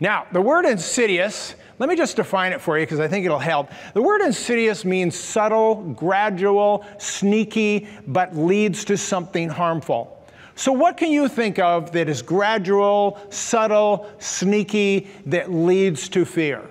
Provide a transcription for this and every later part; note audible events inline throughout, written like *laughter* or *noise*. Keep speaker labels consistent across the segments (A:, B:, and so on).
A: Now, the word insidious, let me just define it for you because I think it'll help. The word insidious means subtle, gradual, sneaky, but leads to something harmful. So, what can you think of that is gradual, subtle, sneaky, that leads to fear?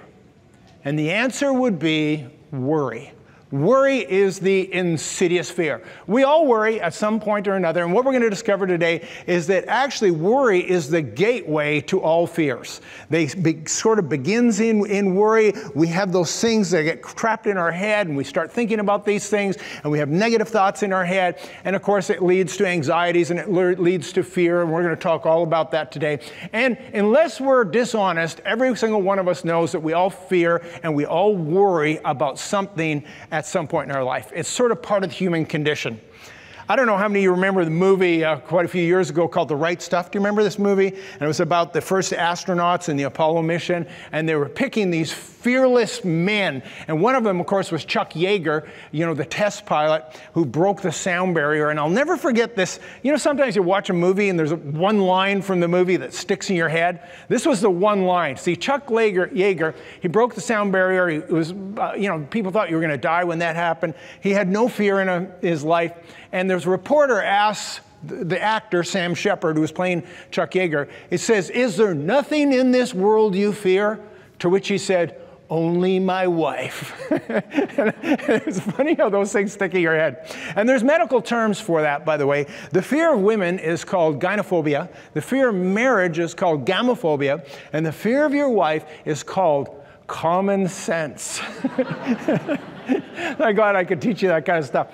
A: And the answer would be worry. Worry is the insidious fear. We all worry at some point or another, and what we're going to discover today is that actually worry is the gateway to all fears. They be, sort of begins in, in worry. We have those things that get trapped in our head, and we start thinking about these things, and we have negative thoughts in our head, and of course it leads to anxieties and it leads to fear, and we're going to talk all about that today. And unless we're dishonest, every single one of us knows that we all fear and we all worry about something at some point in our life. It's sort of part of the human condition. I don't know how many of you remember the movie uh, quite a few years ago called The Right Stuff. Do you remember this movie? And it was about the first astronauts in the Apollo mission, and they were picking these fearless men. And one of them, of course, was Chuck Yeager, you know, the test pilot who broke the sound barrier. And I'll never forget this. You know, sometimes you watch a movie and there's one line from the movie that sticks in your head. This was the one line. See, Chuck Yeager, Yeager he broke the sound barrier. He was, uh, you know, people thought you were going to die when that happened. He had no fear in a, his life. And there's a reporter asks the actor, Sam Shepard, who was playing Chuck Yeager, it says, Is there nothing in this world you fear? To which he said, only my wife. *laughs* it's funny how those things stick in your head. And there's medical terms for that, by the way. The fear of women is called gynophobia, the fear of marriage is called gamophobia, and the fear of your wife is called common sense. *laughs* My God, I could teach you that kind of stuff.